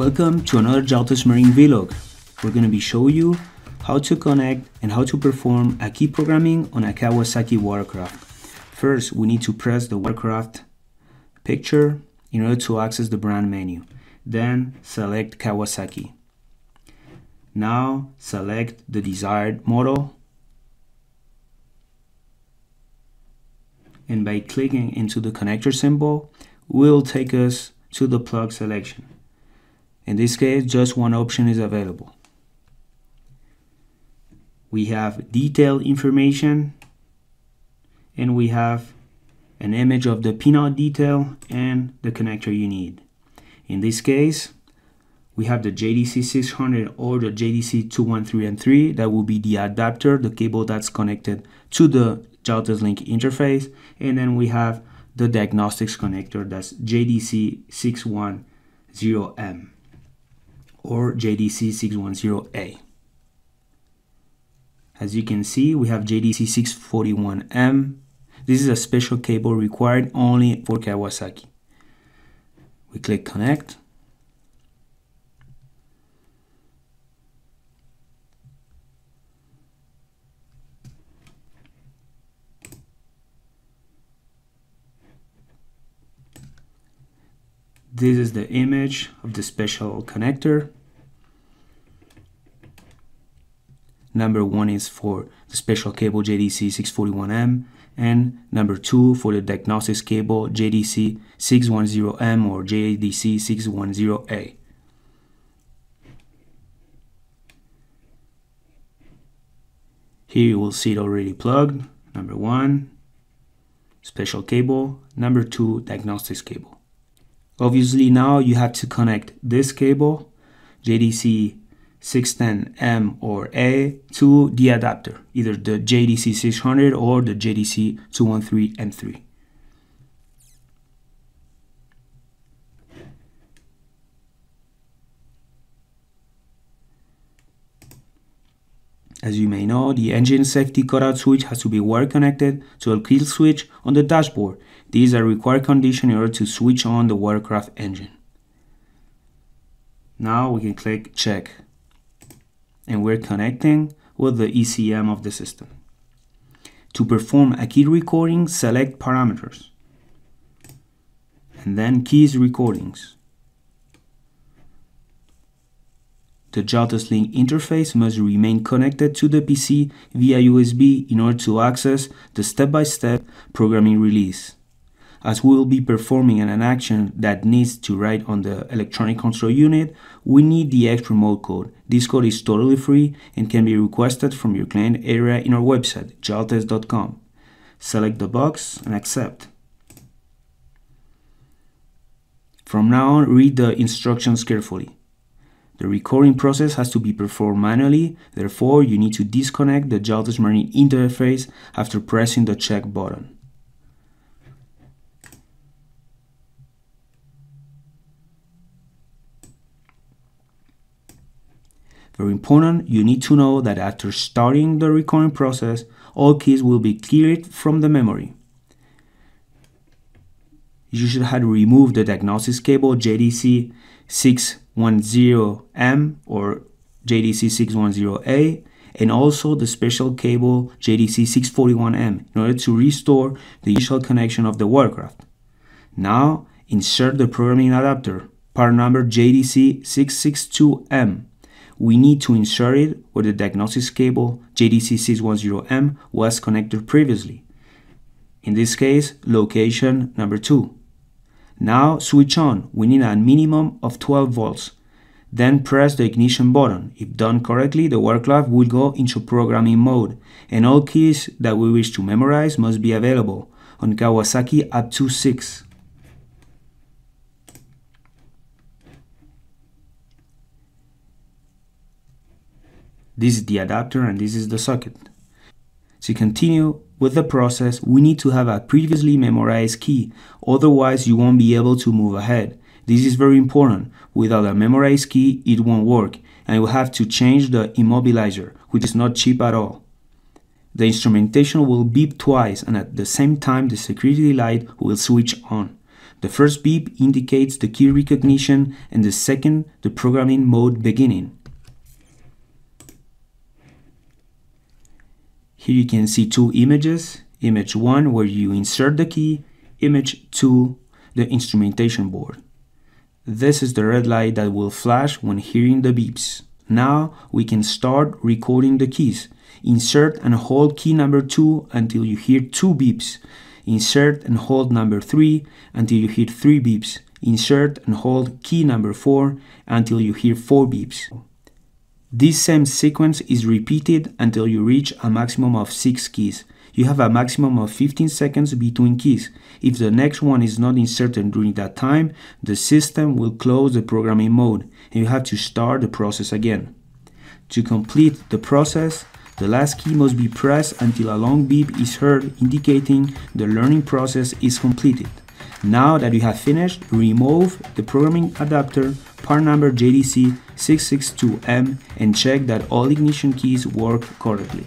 Welcome to another Jaltest Marine vlog. We're going to be showing you how to connect and how to perform a key programming on a Kawasaki watercraft. First, we need to press the watercraft picture in order to access the brand menu. Then select Kawasaki. Now select the desired model and by clicking into the connector symbol will take us to the plug selection. In this case, just one option is available. We have detailed information and we have an image of the pinout detail and the connector you need. In this case, we have the JDC 600 or the JDC 213M3 that will be the adapter, the cable that's connected to the Jaltest Link interface. And then we have the diagnostics connector that's JDC 610M or JDC 610A. As you can see, we have JDC 641M. This is a special cable required only for Kawasaki. We click connect. This is the image of the special connector. Number one is for the special cable JDC 641M and number two for the diagnostics cable JDC 610M or JDC 610A. Here you will see it already plugged. Number one, special cable. Number two, diagnostics cable. Obviously now you have to connect this cable, JDC 610M or A to the adapter, either the JDC600 or the JDC213M3. As you may know, the engine safety cutout switch has to be wire connected to a kill switch on the dashboard these are required conditions in order to switch on the watercraft engine. Now we can click check and we're connecting with the ECM of the system. To perform a key recording, select parameters and then keys recordings. The Jaltest Link interface must remain connected to the PC via USB in order to access the step-by-step -step programming release as we will be performing an action that needs to write on the electronic control unit, we need the X remote code. This code is totally free and can be requested from your client area in our website, jaltest.com. Select the box and accept. From now on, read the instructions carefully. The recording process has to be performed manually, therefore you need to disconnect the Jaltest Marine interface after pressing the check button. Very important, you need to know that after starting the recording process, all keys will be cleared from the memory. You should have removed the diagnosis cable JDC 610M or JDC 610A and also the special cable JDC 641M in order to restore the initial connection of the watercraft. Now insert the programming adapter, part number JDC 662M we need to insert it where the diagnosis cable JDC610M was connected previously. In this case, location number 2. Now switch on, we need a minimum of 12 volts. Then press the ignition button. If done correctly, the watercraft will go into programming mode and all keys that we wish to memorize must be available on Kawasaki up to 6. This is the adapter and this is the socket. To continue with the process, we need to have a previously memorized key, otherwise you won't be able to move ahead. This is very important. Without a memorized key, it won't work, and you have to change the immobilizer, which is not cheap at all. The instrumentation will beep twice, and at the same time, the security light will switch on. The first beep indicates the key recognition and the second the programming mode beginning. Here you can see two images. Image 1 where you insert the key, image 2 the instrumentation board. This is the red light that will flash when hearing the beeps. Now we can start recording the keys. Insert and hold key number 2 until you hear 2 beeps. Insert and hold number 3 until you hear 3 beeps. Insert and hold key number 4 until you hear 4 beeps. This same sequence is repeated until you reach a maximum of 6 keys. You have a maximum of 15 seconds between keys. If the next one is not inserted during that time, the system will close the programming mode and you have to start the process again. To complete the process, the last key must be pressed until a long beep is heard indicating the learning process is completed. Now that you have finished, remove the programming adapter part number JDC662M and check that all ignition keys work correctly.